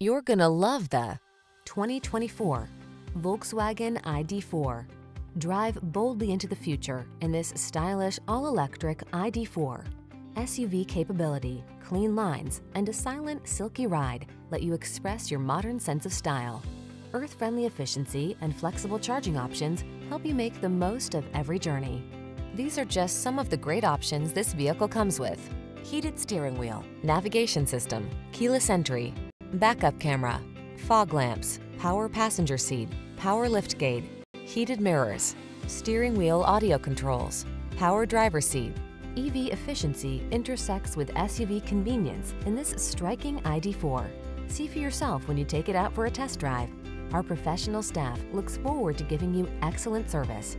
You're gonna love the 2024 Volkswagen ID4. Drive boldly into the future in this stylish all-electric ID4. SUV capability, clean lines, and a silent, silky ride let you express your modern sense of style. Earth-friendly efficiency and flexible charging options help you make the most of every journey. These are just some of the great options this vehicle comes with. Heated steering wheel, navigation system, keyless entry, backup camera, fog lamps, power passenger seat, power liftgate, heated mirrors, steering wheel audio controls, power driver seat. EV efficiency intersects with SUV convenience in this striking ID4. See for yourself when you take it out for a test drive. Our professional staff looks forward to giving you excellent service.